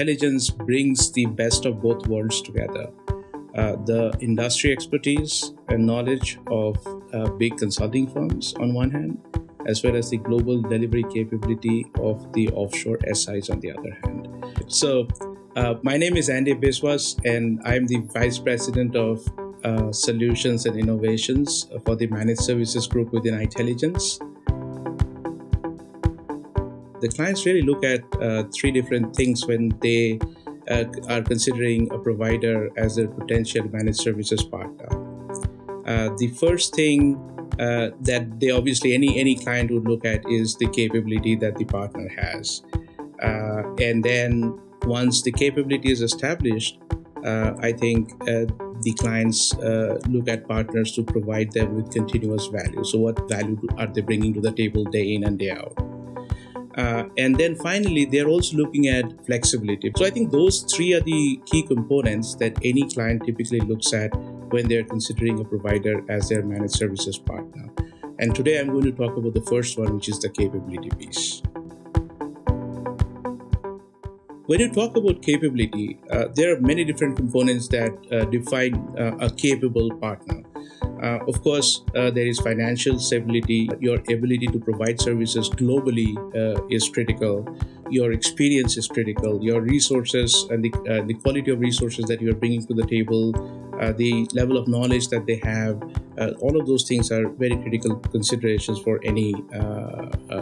iTelligence brings the best of both worlds together. Uh, the industry expertise and knowledge of uh, big consulting firms on one hand, as well as the global delivery capability of the offshore SIs on the other hand. So, uh, my name is Andy Biswas, and I'm the Vice President of uh, Solutions and Innovations for the Managed Services Group within iTelligence. The clients really look at uh, three different things when they uh, are considering a provider as a potential managed services partner. Uh, the first thing uh, that they obviously any any client would look at is the capability that the partner has, uh, and then once the capability is established, uh, I think uh, the clients look at partners to provide them with continuous value. So, what value are they bringing to the table day in and day out? Uh, and then finally, they're also looking at flexibility. So I think those three are the key components that any client typically looks at when they're considering a provider as their managed services partner. And today I'm going to talk about the first one, which is the capability piece. When you talk about capability, uh, there are many different components that uh, define uh, a capable partner. Uh, of course, uh, there is financial stability. Your ability to provide services globally uh, is critical. Your experience is critical. Your resources and the, uh, the quality of resources that you are bringing to the table, uh, the level of knowledge that they have, all of those things are very critical considerations for any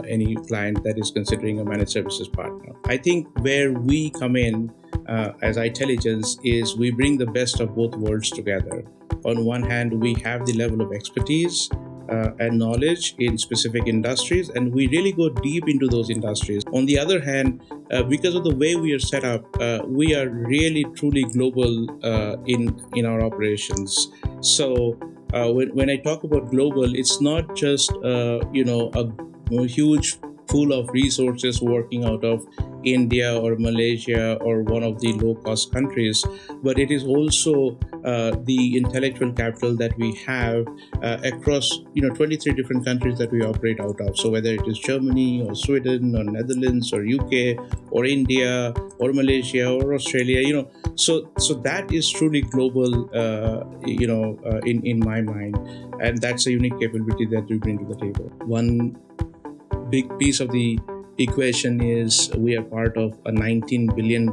any client that is considering a managed services partner. I think where we come in as iTelligence is we bring the best of both worlds together on one hand, we have the level of expertise uh, and knowledge in specific industries, and we really go deep into those industries. On the other hand, uh, because of the way we are set up, uh, we are really truly global uh, in in our operations. So uh, when, when I talk about global, it's not just uh, you know a, a huge pool of resources working out of India or Malaysia or one of the low cost countries, but it is also uh, the intellectual capital that we have uh, across you know 23 different countries that we operate out of. So whether it is Germany or Sweden or Netherlands or UK or India or Malaysia or Australia, you know, so so that is truly global, uh, you know, uh, in in my mind, and that's a unique capability that we bring to the table. One big piece of the equation is we are part of a $19 billion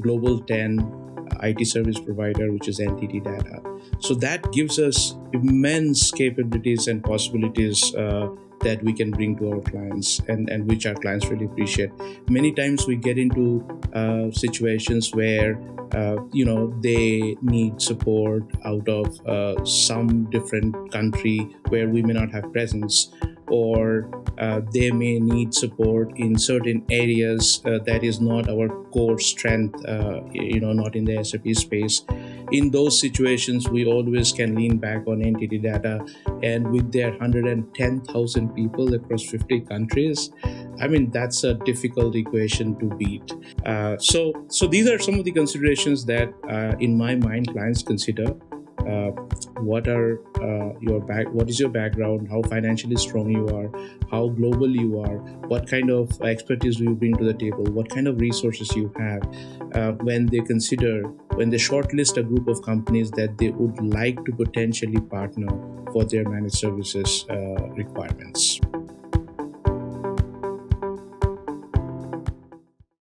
global 10 IT service provider, which is NTT Data. So that gives us immense capabilities and possibilities uh, that we can bring to our clients and, and which our clients really appreciate. Many times we get into uh, situations where uh, you know they need support out of uh, some different country where we may not have presence or uh, they may need support in certain areas uh, that is not our core strength uh, you know not in the SAP space. In those situations we always can lean back on NTT Data and with their 110000 people across 50 countries i mean that's a difficult equation to beat. Uh, so so these are some of the considerations that uh, in my mind clients consider uh, what are uh, your back what is your background? How financially strong you are? How global you are? What kind of expertise do you bring to the table? What kind of resources you have? Uh, when they consider when they shortlist a group of companies that they would like to potentially partner for their managed services uh, requirements